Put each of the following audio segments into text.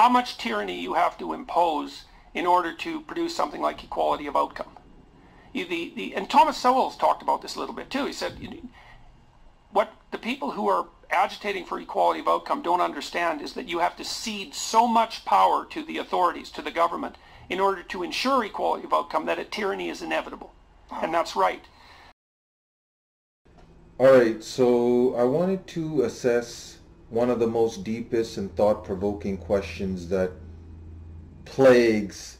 how much tyranny you have to impose in order to produce something like equality of outcome. The, the, and Thomas Sowell's talked about this a little bit too. He said, what the people who are agitating for equality of outcome don't understand is that you have to cede so much power to the authorities, to the government, in order to ensure equality of outcome that a tyranny is inevitable. And that's right. All right, so I wanted to assess one of the most deepest and thought-provoking questions that plagues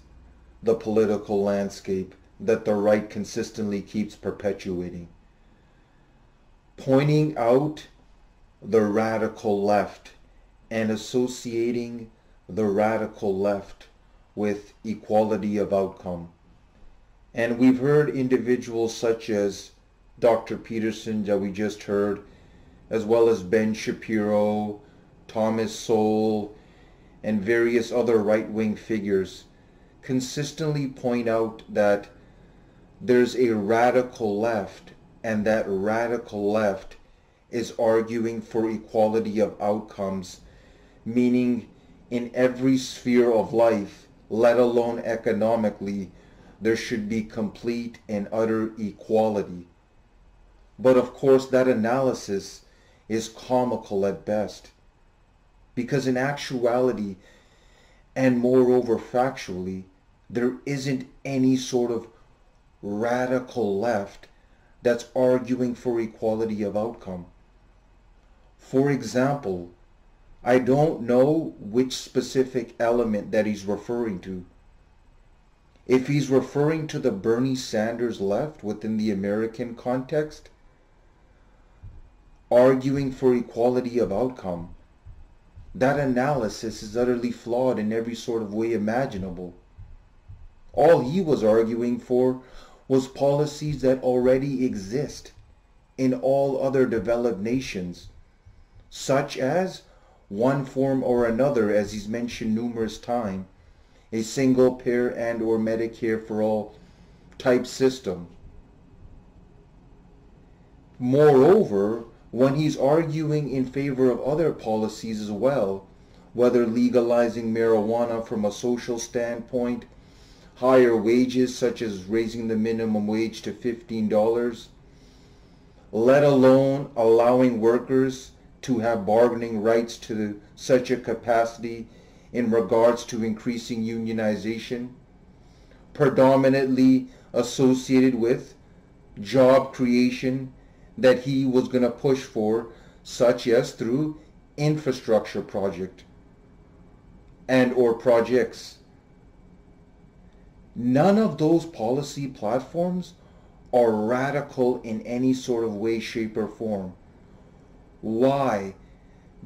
the political landscape that the right consistently keeps perpetuating. Pointing out the radical left and associating the radical left with equality of outcome. And we've heard individuals such as Dr. Peterson that we just heard, as well as Ben Shapiro, Thomas Sowell, and various other right-wing figures consistently point out that there's a radical left and that radical left is arguing for equality of outcomes, meaning in every sphere of life, let alone economically, there should be complete and utter equality. But of course that analysis is comical at best, because in actuality, and moreover factually, there isn't any sort of radical left that's arguing for equality of outcome. For example, I don't know which specific element that he's referring to. If he's referring to the Bernie Sanders left within the American context, arguing for equality of outcome, that analysis is utterly flawed in every sort of way imaginable. All he was arguing for was policies that already exist in all other developed nations, such as one form or another, as he's mentioned numerous times, a single payer and or Medicare for all type system. Moreover, when he's arguing in favor of other policies as well, whether legalizing marijuana from a social standpoint higher wages such as raising the minimum wage to $15, let alone allowing workers to have bargaining rights to such a capacity in regards to increasing unionization, predominantly associated with job creation that he was going to push for, such as through infrastructure project and or projects None of those policy platforms are radical in any sort of way, shape, or form. Why?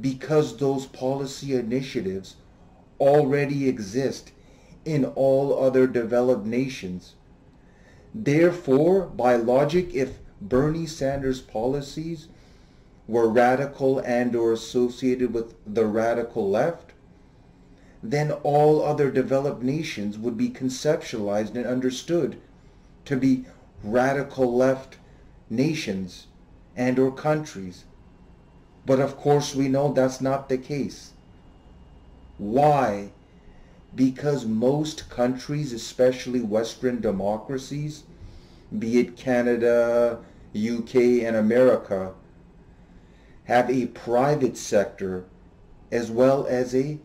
Because those policy initiatives already exist in all other developed nations. Therefore, by logic, if Bernie Sanders' policies were radical and or associated with the radical left, then all other developed nations would be conceptualized and understood to be radical left nations and or countries. But of course we know that's not the case. Why? Because most countries, especially Western democracies, be it Canada, UK, and America, have a private sector as well as a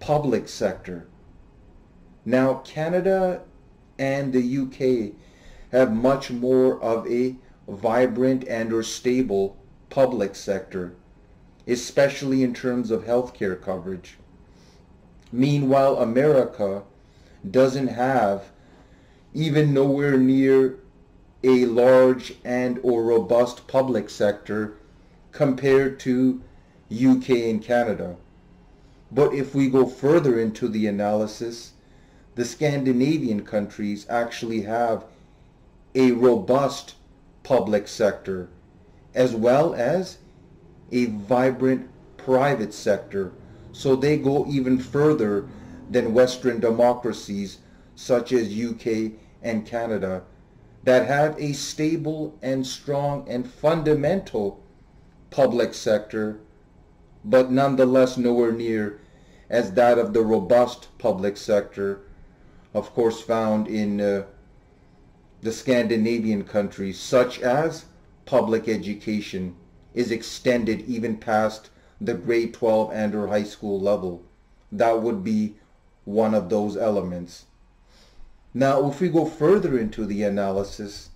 public sector. Now Canada and the UK have much more of a vibrant and or stable public sector, especially in terms of healthcare coverage. Meanwhile, America doesn't have even nowhere near a large and or robust public sector compared to UK and Canada. But if we go further into the analysis, the Scandinavian countries actually have a robust public sector as well as a vibrant private sector. So they go even further than Western democracies such as UK and Canada that have a stable and strong and fundamental public sector but nonetheless nowhere near as that of the robust public sector, of course found in uh, the Scandinavian countries, such as public education, is extended even past the grade 12 and or high school level. That would be one of those elements. Now, if we go further into the analysis,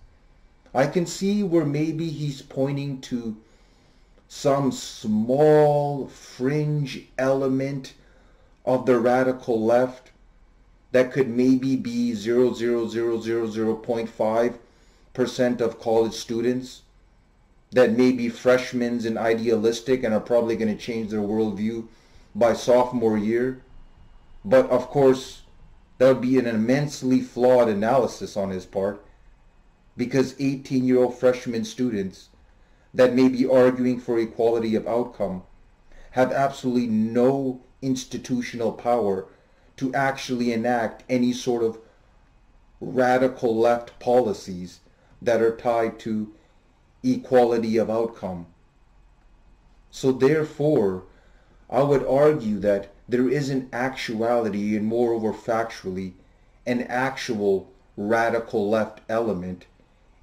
I can see where maybe he's pointing to some small fringe element of the radical left that could maybe be 0.000.5% of college students that may be freshmen and idealistic and are probably going to change their worldview by sophomore year. But of course, that would be an immensely flawed analysis on his part because 18-year-old freshman students that may be arguing for equality of outcome have absolutely no institutional power to actually enact any sort of radical left policies that are tied to equality of outcome. So therefore, I would argue that there is an actuality and moreover factually an actual radical left element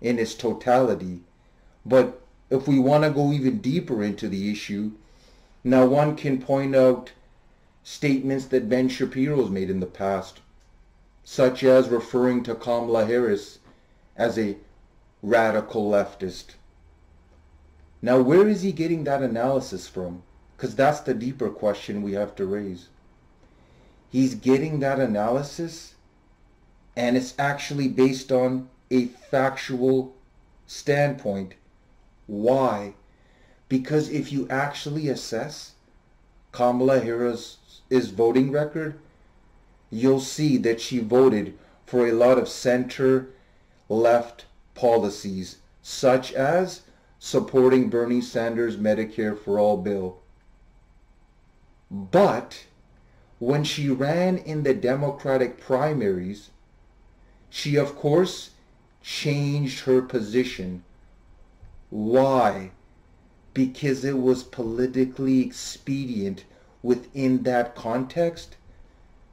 in its totality. But if we want to go even deeper into the issue, now one can point out statements that Ben Shapiro's made in the past, such as referring to Kamala Harris as a radical leftist. Now, where is he getting that analysis from? Because that's the deeper question we have to raise. He's getting that analysis, and it's actually based on a factual standpoint why? Because if you actually assess Kamala Harris' is voting record, you'll see that she voted for a lot of center-left policies, such as supporting Bernie Sanders' Medicare for All bill. But when she ran in the Democratic primaries, she of course changed her position why? Because it was politically expedient within that context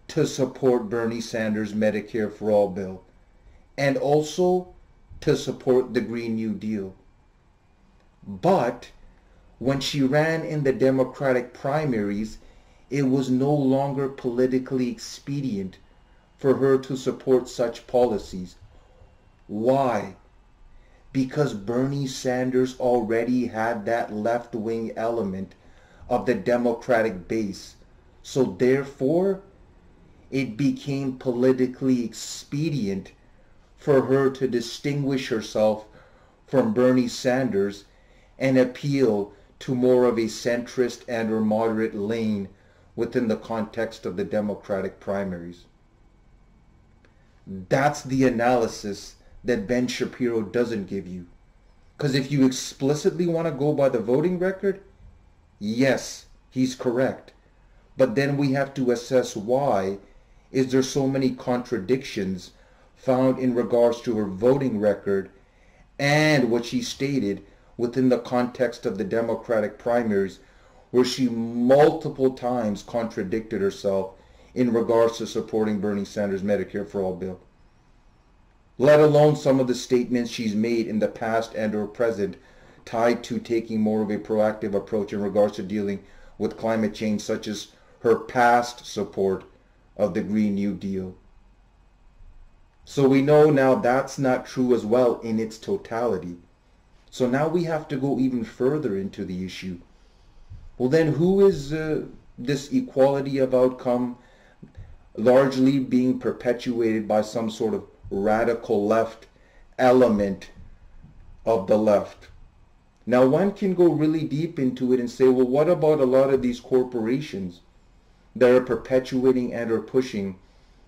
to support Bernie Sanders' Medicare for All bill and also to support the Green New Deal. But when she ran in the Democratic primaries, it was no longer politically expedient for her to support such policies. Why? because Bernie Sanders already had that left-wing element of the Democratic base. So therefore, it became politically expedient for her to distinguish herself from Bernie Sanders and appeal to more of a centrist and or moderate lane within the context of the Democratic primaries. That's the analysis that Ben Shapiro doesn't give you. Because if you explicitly want to go by the voting record, yes, he's correct. But then we have to assess why is there so many contradictions found in regards to her voting record and what she stated within the context of the Democratic primaries where she multiple times contradicted herself in regards to supporting Bernie Sanders' Medicare for All bill let alone some of the statements she's made in the past and or present tied to taking more of a proactive approach in regards to dealing with climate change, such as her past support of the Green New Deal. So we know now that's not true as well in its totality. So now we have to go even further into the issue. Well then who is uh, this equality of outcome largely being perpetuated by some sort of radical left element of the left. Now one can go really deep into it and say, well, what about a lot of these corporations that are perpetuating and are pushing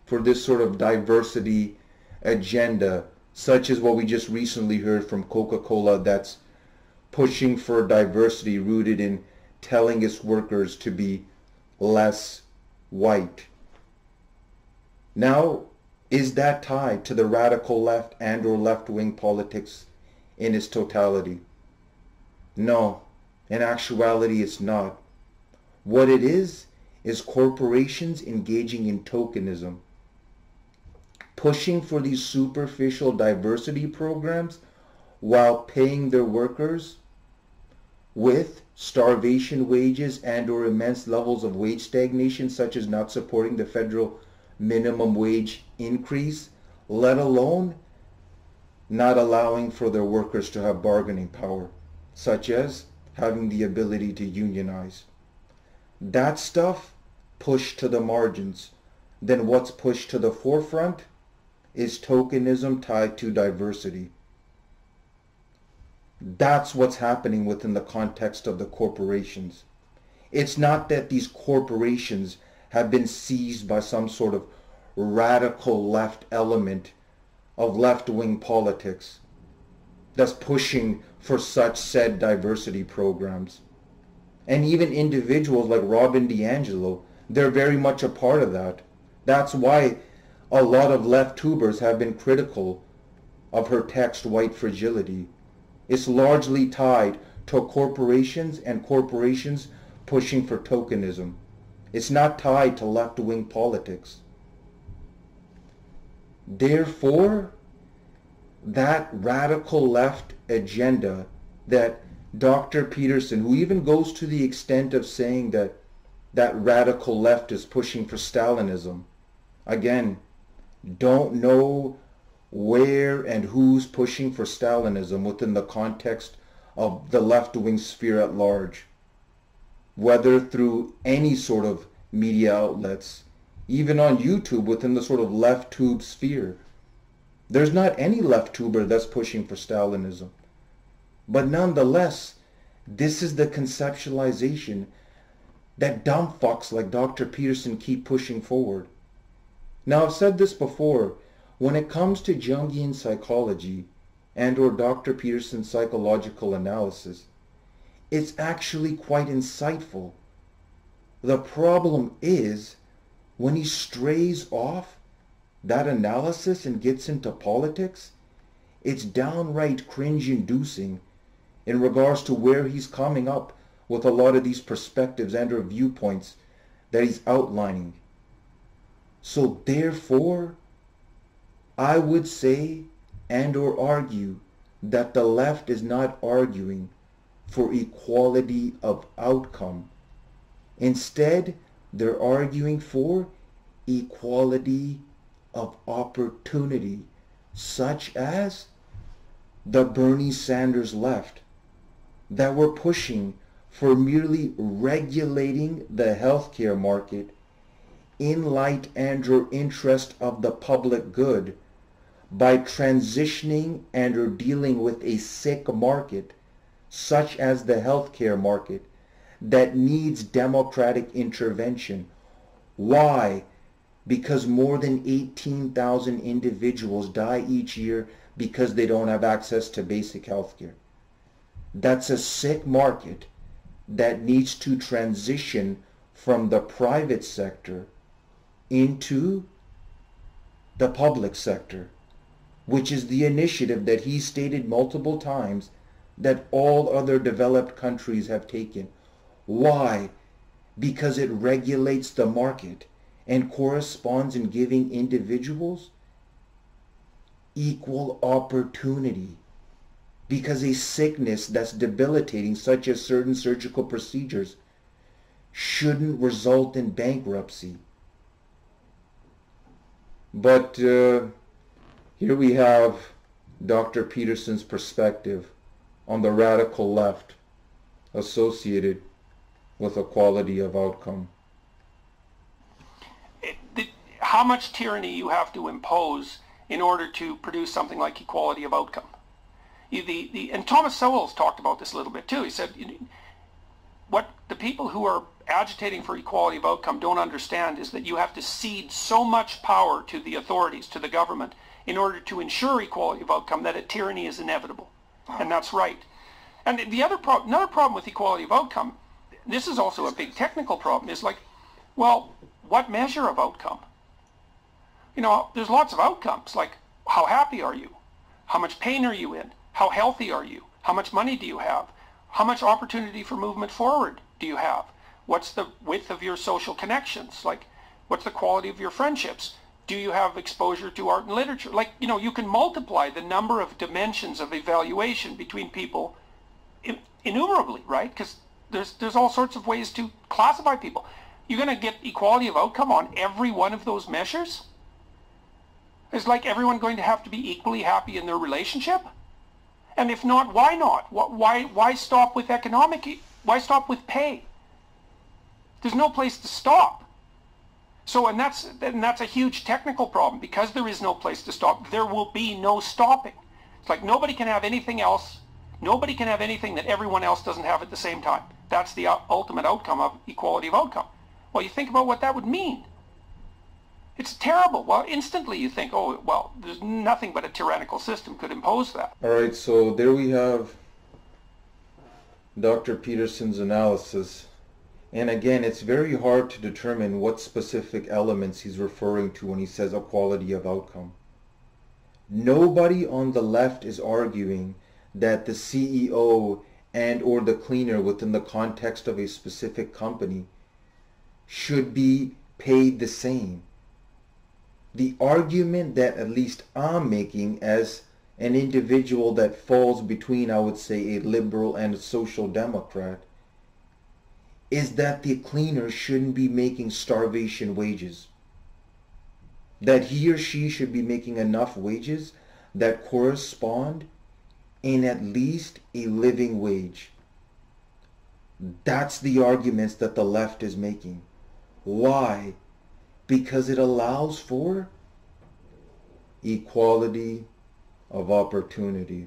for this sort of diversity agenda, such as what we just recently heard from Coca-Cola that's pushing for diversity rooted in telling its workers to be less white. Now, is that tied to the radical left and or left-wing politics in its totality? No, in actuality it's not. What it is, is corporations engaging in tokenism, pushing for these superficial diversity programs while paying their workers with starvation wages and or immense levels of wage stagnation such as not supporting the federal minimum wage increase, let alone not allowing for their workers to have bargaining power, such as having the ability to unionize. That stuff pushed to the margins. Then what's pushed to the forefront is tokenism tied to diversity. That's what's happening within the context of the corporations. It's not that these corporations have been seized by some sort of radical left element of left-wing politics that's pushing for such said diversity programs. And even individuals like Robin DiAngelo, they're very much a part of that. That's why a lot of left tubers have been critical of her text White Fragility. It's largely tied to corporations and corporations pushing for tokenism. It's not tied to left-wing politics. Therefore, that radical left agenda that Dr. Peterson, who even goes to the extent of saying that that radical left is pushing for Stalinism, again, don't know where and who's pushing for Stalinism within the context of the left-wing sphere at large, whether through any sort of media outlets, even on YouTube within the sort of left tube sphere. There's not any left tuber that's pushing for Stalinism. But nonetheless, this is the conceptualization that dumb fucks like Dr. Peterson keep pushing forward. Now I've said this before, when it comes to Jungian psychology and or Dr. Peterson's psychological analysis, it's actually quite insightful. The problem is when he strays off that analysis and gets into politics, it's downright cringe-inducing in regards to where he's coming up with a lot of these perspectives and or viewpoints that he's outlining. So therefore, I would say and or argue that the left is not arguing for equality of outcome. Instead, they're arguing for equality of opportunity, such as the Bernie Sanders left that were pushing for merely regulating the healthcare market in light and or interest of the public good by transitioning and or dealing with a sick market such as the healthcare market that needs democratic intervention. Why? Because more than 18,000 individuals die each year because they don't have access to basic healthcare. That's a sick market that needs to transition from the private sector into the public sector, which is the initiative that he stated multiple times that all other developed countries have taken. Why? Because it regulates the market and corresponds in giving individuals equal opportunity. Because a sickness that's debilitating, such as certain surgical procedures, shouldn't result in bankruptcy. But uh, here we have Dr. Peterson's perspective on the radical left associated with equality of outcome. how much tyranny you have to impose in order to produce something like equality of outcome. The, the, and Thomas Sowell's talked about this a little bit too. He said, what the people who are agitating for equality of outcome don't understand is that you have to cede so much power to the authorities, to the government, in order to ensure equality of outcome that a tyranny is inevitable. And that's right. And the other pro- another problem with equality of outcome, this is also a big technical problem, is like, well, what measure of outcome? You know, there's lots of outcomes, like how happy are you? How much pain are you in? How healthy are you? How much money do you have? How much opportunity for movement forward do you have? What's the width of your social connections? Like, what's the quality of your friendships? Do you have exposure to art and literature? Like, you know, you can multiply the number of dimensions of evaluation between people innumerably, right? Because there's, there's all sorts of ways to classify people. You're going to get equality of outcome on every one of those measures? Is like everyone going to have to be equally happy in their relationship? And if not, why not? Why, why stop with economic, why stop with pay? There's no place to stop. So, and that's, and that's a huge technical problem. Because there is no place to stop, there will be no stopping. It's like nobody can have anything else. Nobody can have anything that everyone else doesn't have at the same time. That's the ultimate outcome of equality of outcome. Well, you think about what that would mean. It's terrible. Well, instantly you think, oh, well, there's nothing but a tyrannical system could impose that. All right, so there we have Dr. Peterson's analysis. And again, it's very hard to determine what specific elements he's referring to when he says equality of outcome. Nobody on the left is arguing that the CEO and or the cleaner within the context of a specific company should be paid the same the argument that at least I'm making as an individual that falls between, I would say, a liberal and a social democrat, is that the cleaner shouldn't be making starvation wages. That he or she should be making enough wages that correspond in at least a living wage. That's the arguments that the left is making. Why? because it allows for equality of opportunity.